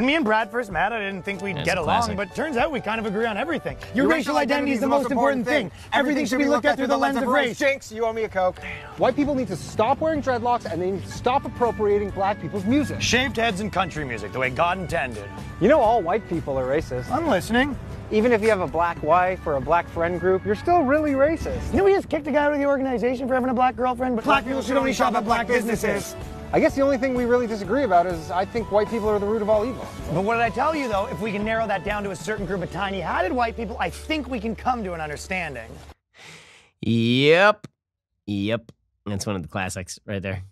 When me and Brad first met, I didn't think we'd get along, but turns out we kind of agree on everything. Your, racial identity is the most important thing. Everything should be looked at through the lens of race. Jinx, you owe me a Coke. White people need to stop wearing dreadlocks and they need to stop appropriating black people's music. Shaved heads and country music, the way God intended. You know all white people are racist. I'm listening. Even if you have a black wife or a black friend group, you're still really racist. You know, we just kicked a guy out of the organization for having a black girlfriend, but black people should only shop at black businesses. I guess the only thing we really disagree about is I think white people are the root of all evil. But what did I tell you, though? If we can narrow that down to a certain group of tiny hatted white people, I think we can come to an understanding. Yep. Yep. That's one of the classics right there.